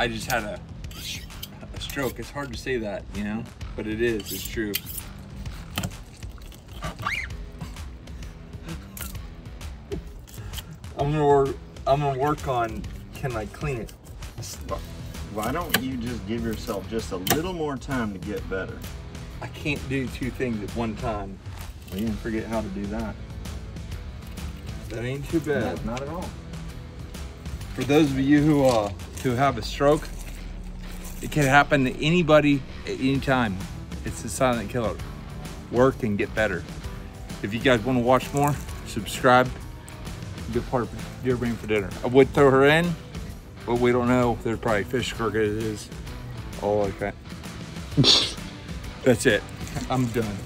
I just had a, a stroke. It's hard to say that, you know, but it is. It's true. I'm gonna work. I'm gonna work on. Can I clean it? Why don't you just give yourself just a little more time to get better? I can't do two things at one time. Well, you didn't forget how to do that. That ain't too bad. not at all. For those of you who uh who have a stroke, it can happen to anybody at any time. It's a silent killer. Work and get better. If you guys want to watch more, subscribe. Be a part of Deer Brain for dinner. I would throw her in, but we don't know. There's probably fish crooked is all like that. That's it. I'm done.